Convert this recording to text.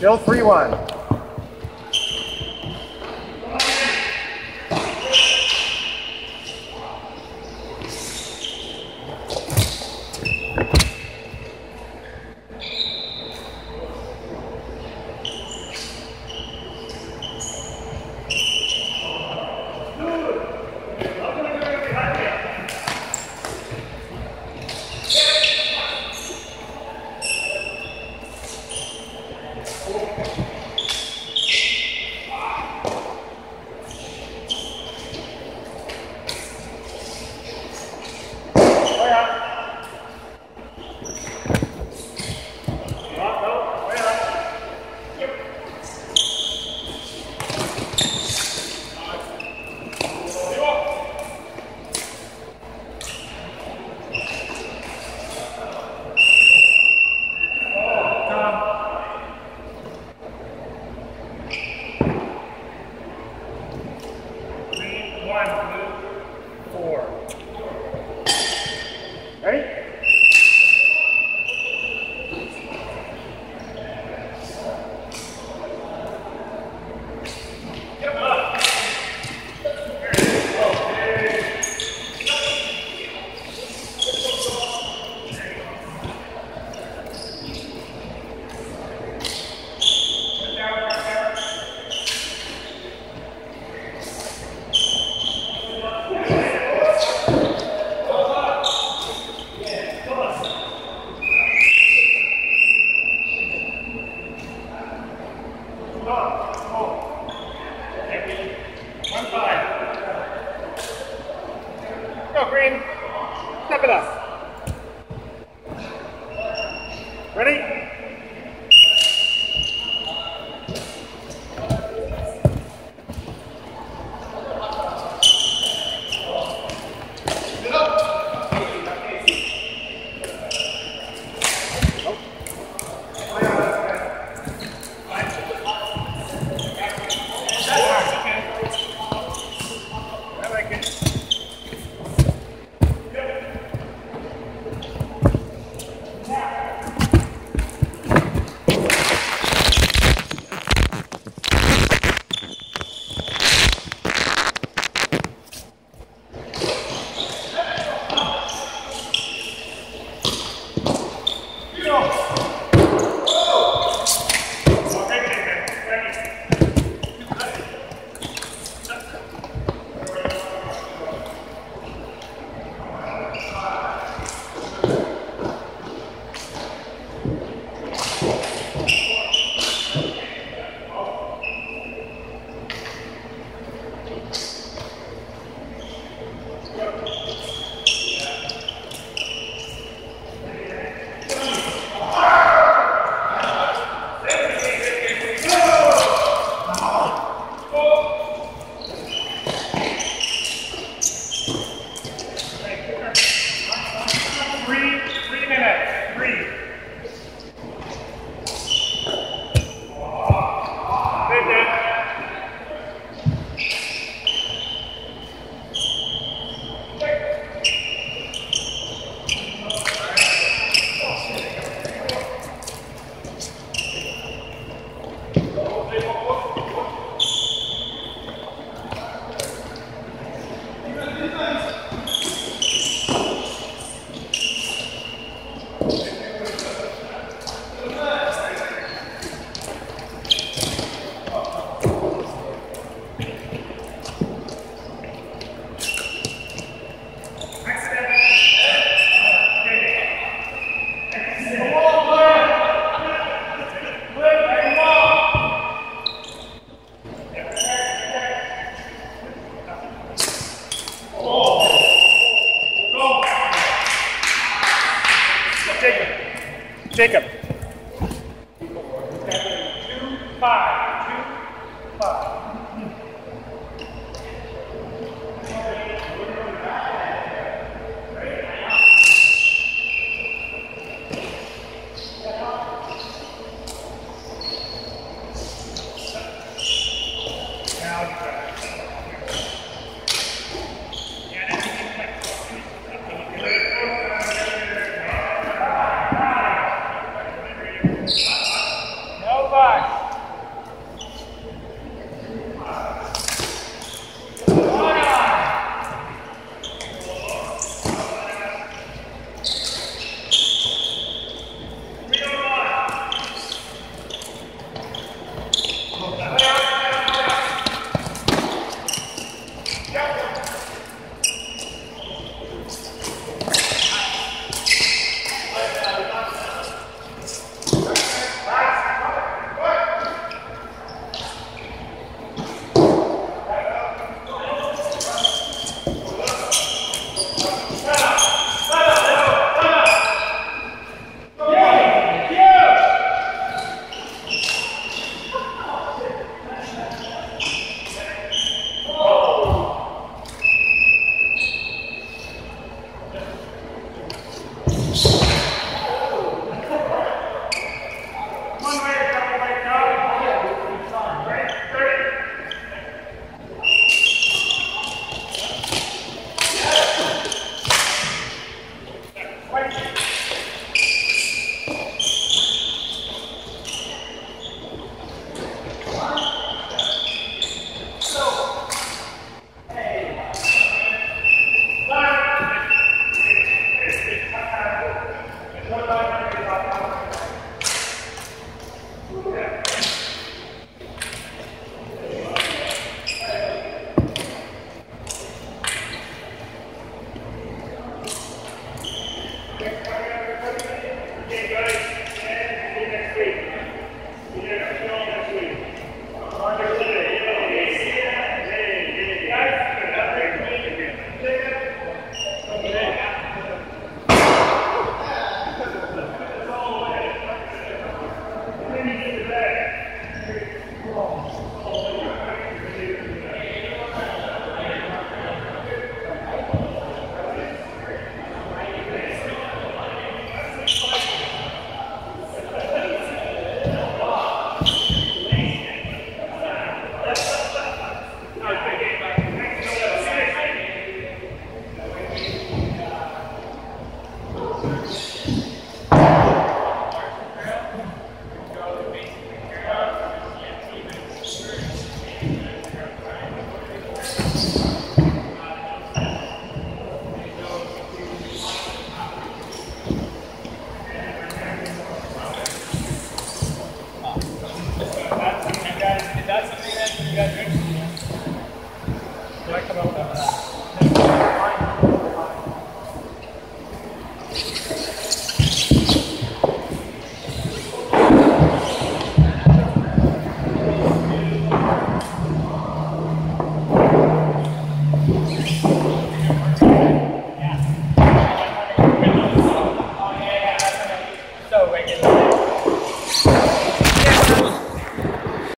Still 3 God.